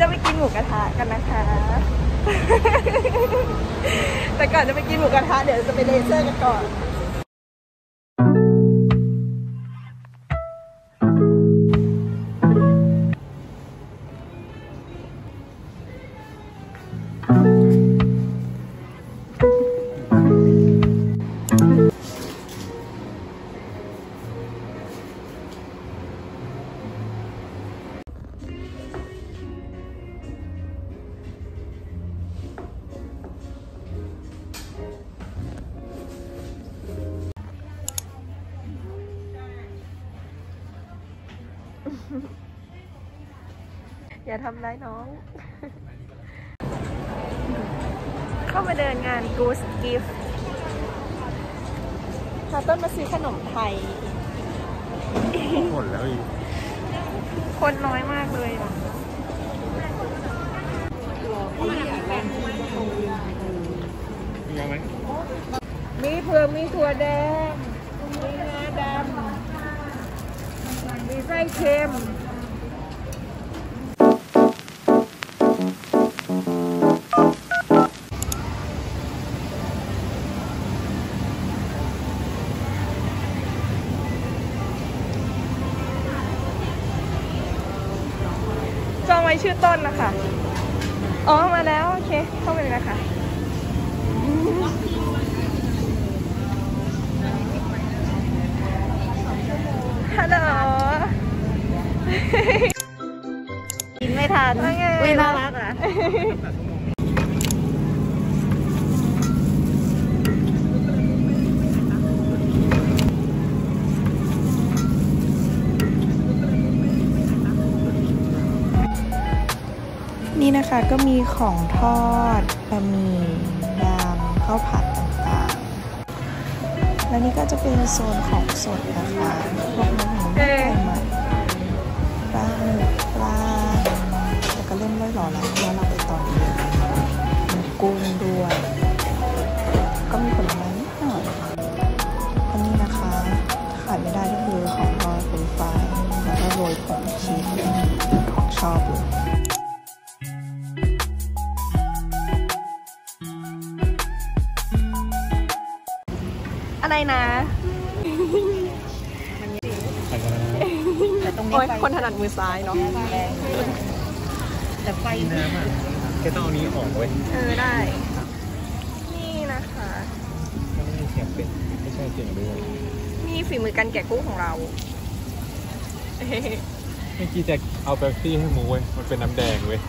จะไปกินหมูกระทะกันนะคะ แต่ก่อนจะไปกินหมูกระทะเดี๋ยวจะไปเลเซอร์กันก่อน อย่าทำร้ายน้อง เข้ามาเดินงาน Goose Gift พาต้นมาซื้อขนมไทย หมดแล้วอีก คนน้อยมากเลยอะมีเอาไหมมีเผือกมีถั่วแดง มีงาดำ ไส้เค็มจองไว้ชื่อต้นนะคะ อ๋อ มาแล้ว โอเค เข้าไปเลยนะคะ ฮัลโหล กินไม่ทันว่าไงอุ้ยน่ารักอะนี่นะคะก็มีของทอดบะหมี่ยำข้าวผัดต่างๆ แล้วนี่ก็จะเป็นโซนของสดนะคะพวก ริ่มร้อยหล่อแล้วแล้วเราไปตอนเย็นมีกุ้งด้วย ก็มีผลไม้นิดหน่อยอันนี้นะคะขาดไม่ได้ก็คือของทอดเป็นไฟรายแล้วก็โรยผงชีสของชอบเลยอะไรนะใส่กันแล้วนะแต่ตรงนี้โอ้ยไฟคนถนัดมือซ้ายเนาะ แรงแต่ไฟกินน้ำอะแค่ต้องเอานี้ออกเว้ยเออได้ นี่นะคะถ้าไม่มีเสียงเป็ดไม่ใช่เสียงด้วยนี่ฝีมือการแกะกุ้งของเราเมื่อกี้จะเอาเป๊ปซี่ให้หมูเว้ย มันเป็นน้ำแดงเว้ย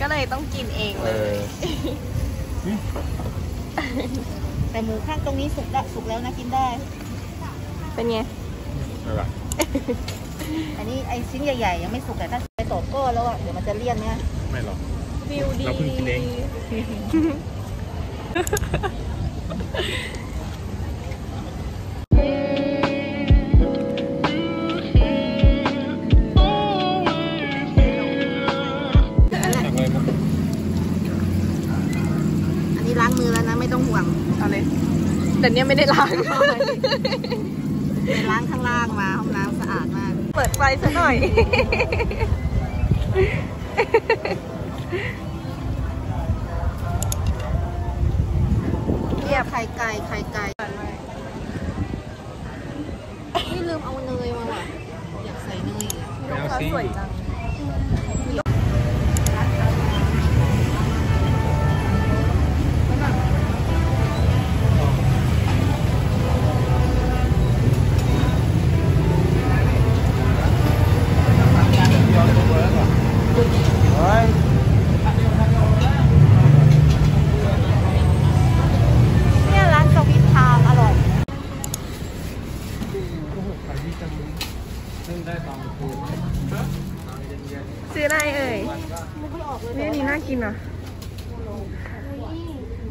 ก็เลยต้องกินเองเอเลยอแต่หมูข้างตรงนี้สุกแล้วสุกแล้วนะกินได้ เป็นไงอะไรวะอันนี้ไอ้ชิ้นใหญ่ๆ ยังไม่สุกแต่ถ้า ไปโตดก้อนแล้วอะ เดี๋ยวมันจะเลี่ยนเนี่ยไม่หรอก วิวดีเราเพิ่งกินเอง สั่งเลยมั้งอันนี้ล้างมือแล้วนะไม่ต้องห่วงเอาเลย แต่เนี้ยไม่ได้ล้าง ไปล้างข้างล่างมาห้องน้ำสะอาดมาก เปิดไฟซะหน่อย เรียบไข่ไก่ไข่ไก่นี่ลืมเอาเนยมาว่ะ อยากใส่เนยอีกอะไม่เอาสิสวยจัง ซื้ออะไรเอ่ยนี่นี่น่ากินอะ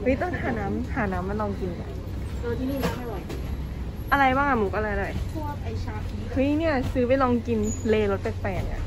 เฮ้ยต้องหาน้ำหาน้ำมาลองกินก่อนเออที่นี่ร้าอร่อย อะไรบ้างอะหมูก็อะไรเลยพวกไอชาพีเฮ้ยเนี่ยซื้อไปลองกินเลรสแปลกๆอะ